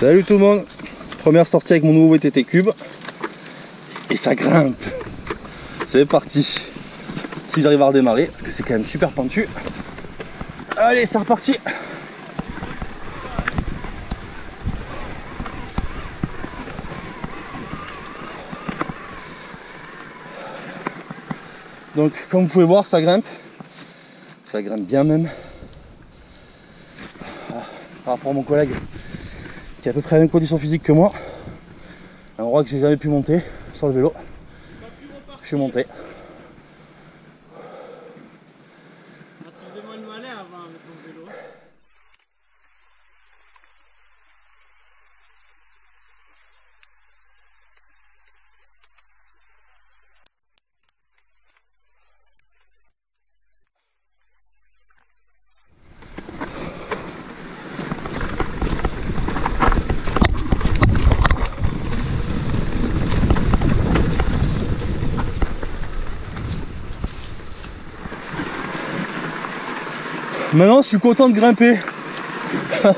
Salut tout le monde Première sortie avec mon nouveau VTT Cube. Et ça grimpe C'est parti Si j'arrive à redémarrer, parce que c'est quand même super pentu. Allez, c'est reparti Donc comme vous pouvez voir ça grimpe. Ça grimpe bien même. Par rapport à mon collègue qui a à peu près la même condition physique que moi. Un endroit que j'ai jamais pu monter sur le vélo. Je suis monté. Maintenant, je suis content de grimper.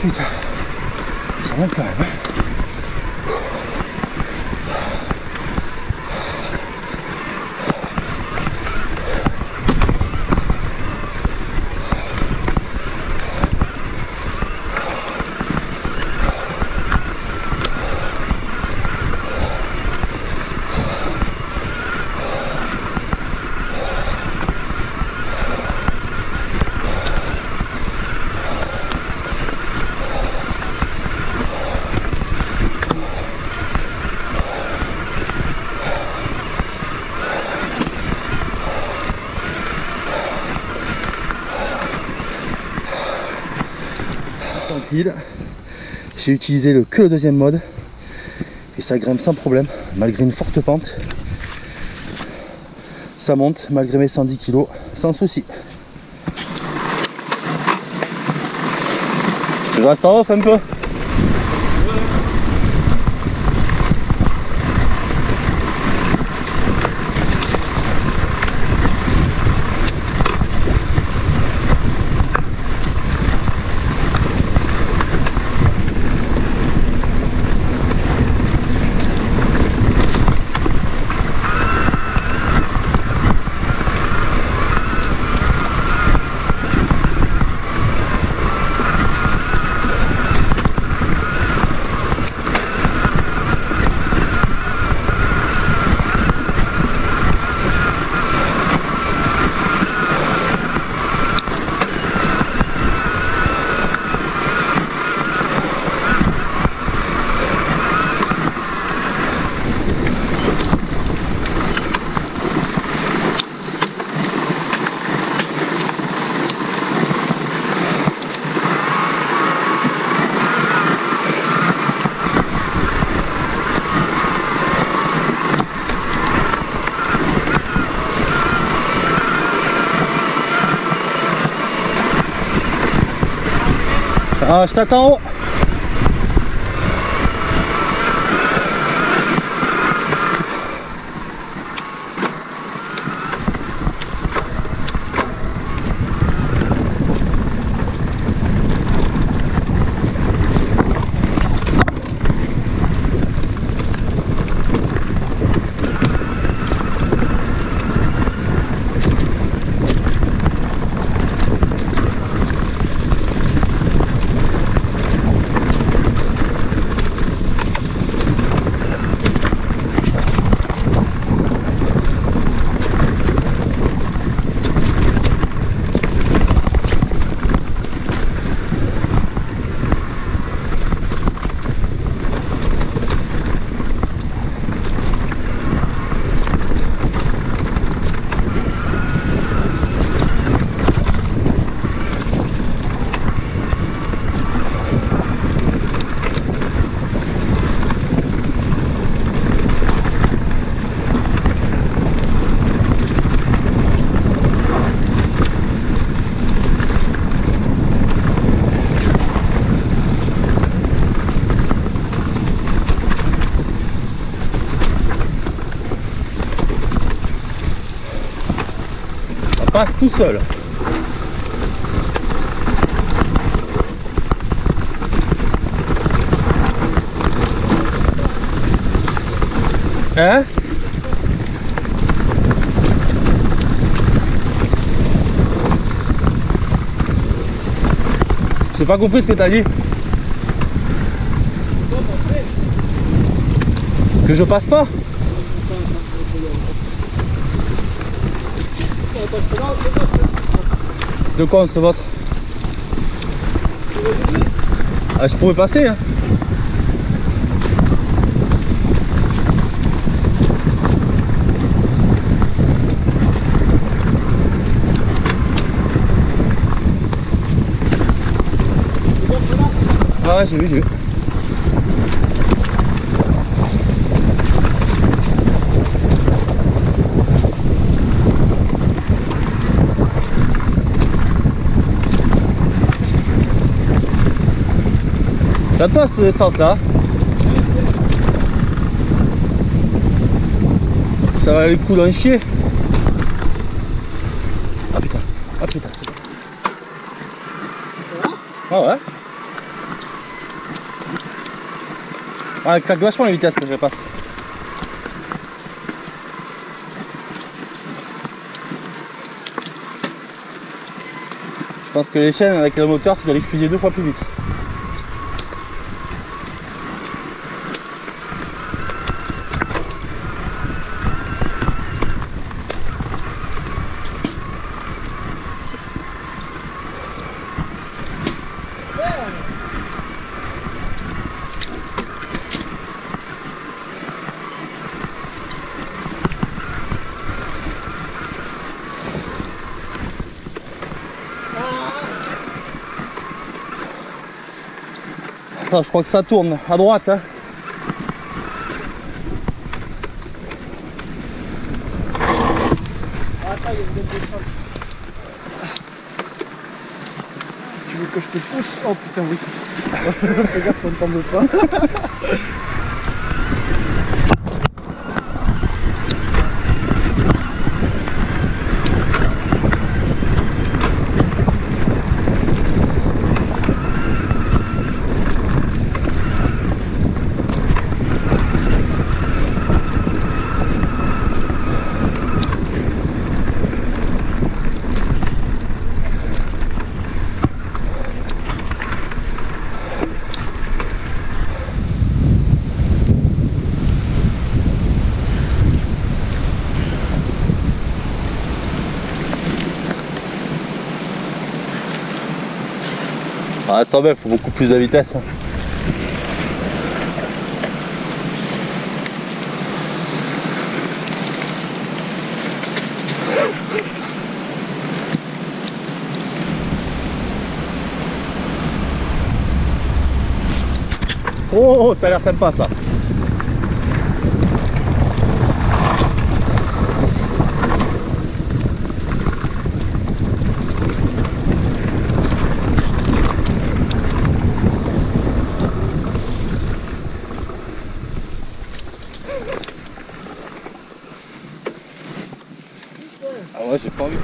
Putain, ça monte quand même. hein. Tranquille. J'ai utilisé le, que le deuxième mode et ça grimpe sans problème malgré une forte pente. Ça monte malgré mes 110 kg sans souci. Je reste en off un peu. Ah, je t'attends passe tout seul. Hein? J'ai pas compris ce que t'as dit. Que je passe pas? De quoi on se vote Ah je pourrais passer hein. Ah ouais j'ai vu j'ai vu. J'adore cette descente là. Ça va le coup d'un chier. Ah putain, ah putain. Ah ouais. Ah, elle craque vachement la vitesse que je passe. Je pense que les chaînes avec le moteur, tu dois les fusiller deux fois plus vite. Attends, je crois que ça tourne à droite. Hein. Attends, il y a une belle descente. Tu veux que je te pousse? Oh putain, oui. Gaffe, on ne tombe pas. Ah, tombé, il faut beaucoup plus de vitesse. hein. Oh, oh, ça a l'air sympa ça. Ah ouais, j'ai pas envie.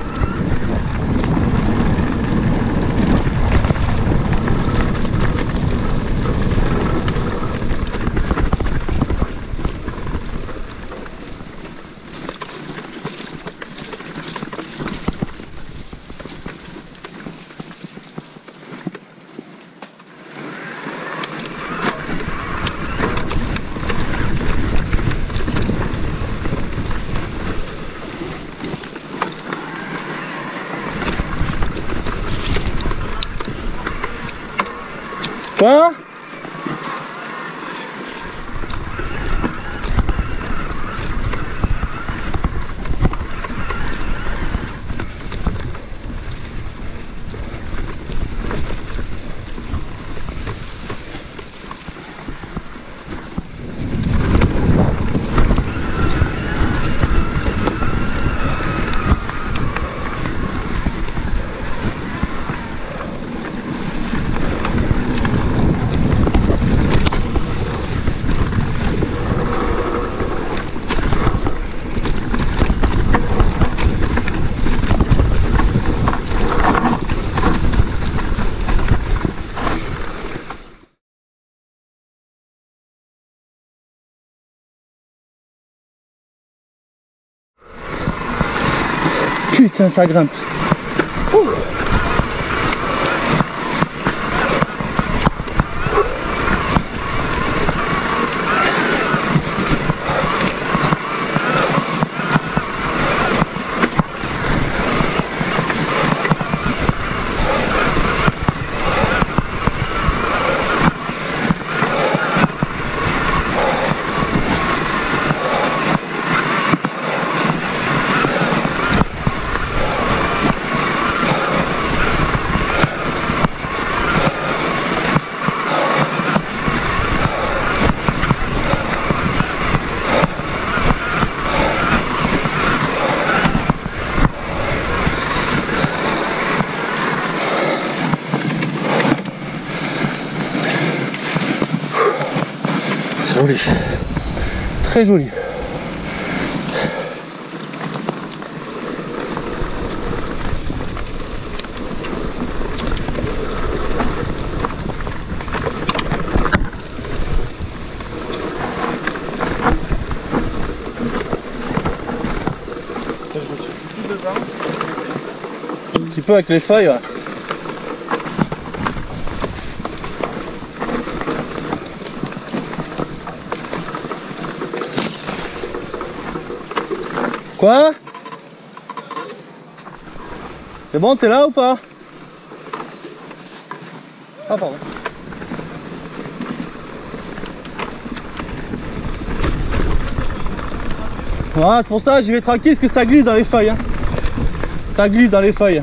Quoi putain, ça Joli. Très joli. Un petit peu avec les feuilles. Quoi C'est bon, t'es là ou pas Ah pardon. Voilà, c'est pour ça j'y vais tranquille parce que ça glisse dans les feuilles. hein. Ça glisse dans les feuilles.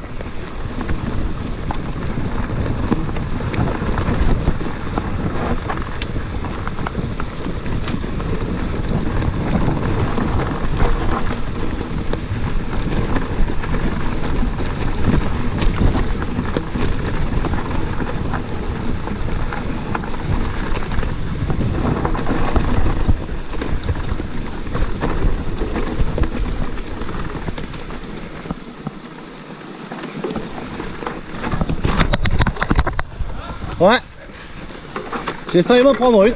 Ouais. J'ai failli m'en prendre une.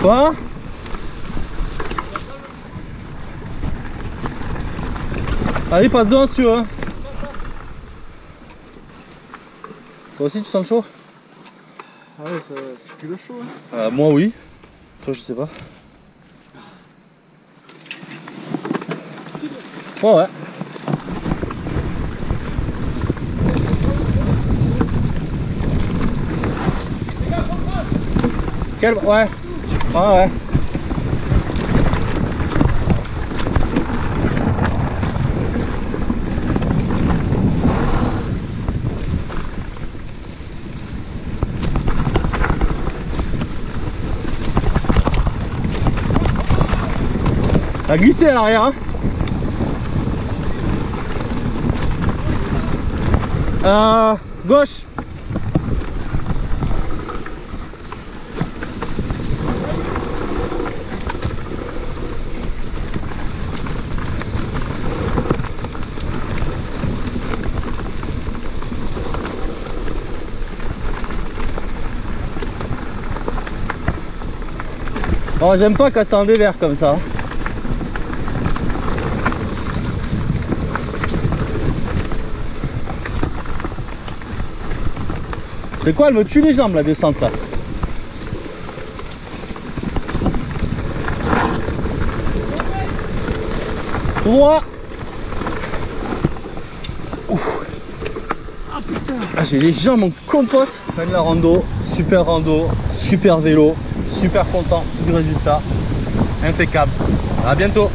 Quoi? Allez, passe devant si tu veux. hein. Toi aussi, tu sens le chaud? Ah ouais, ça, ça pue le chaud. Hein. Euh, Moi, oui. Toi, je sais pas. Ouais, ouais. Quel... Ouais. Ouais, ouais. A glissé à l'arrière. Hein euh, gauche. Oh, j'aime pas quand c'est en dévers comme ça. C'est quoi, elle me tue les jambes la descente là. Droit Ouf. Ah, J'ai les jambes en compote. Fin de la rando, super rando, super vélo, super content du résultat, impeccable. À bientôt